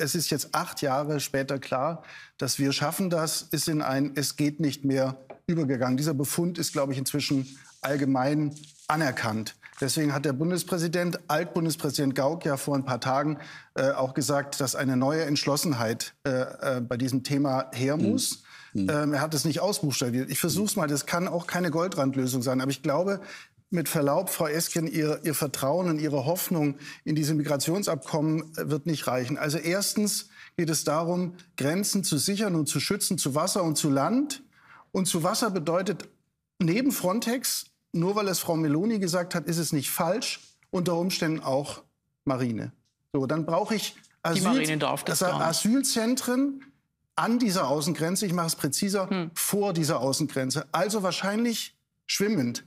es ist jetzt acht Jahre später klar, dass wir schaffen das, ist in ein Es geht nicht mehr übergegangen. Dieser Befund ist, glaube ich, inzwischen allgemein anerkannt. Deswegen hat der Bundespräsident, Altbundespräsident Gauck, ja vor ein paar Tagen äh, auch gesagt, dass eine neue Entschlossenheit äh, äh, bei diesem Thema her hm. muss. Mhm. Ähm, er hat es nicht ausbuchstabiert. Ich versuche es mal, das kann auch keine Goldrandlösung sein. Aber ich glaube, mit Verlaub, Frau Esken, ihr, ihr Vertrauen und Ihre Hoffnung in diese Migrationsabkommen äh, wird nicht reichen. Also erstens geht es darum, Grenzen zu sichern und zu schützen, zu Wasser und zu Land. Und zu Wasser bedeutet neben Frontex nur weil es Frau Meloni gesagt hat, ist es nicht falsch, unter Umständen auch Marine. So, dann brauche ich Asyl, Asylzentren an dieser Außengrenze, ich mache es präziser, hm. vor dieser Außengrenze. Also wahrscheinlich schwimmend.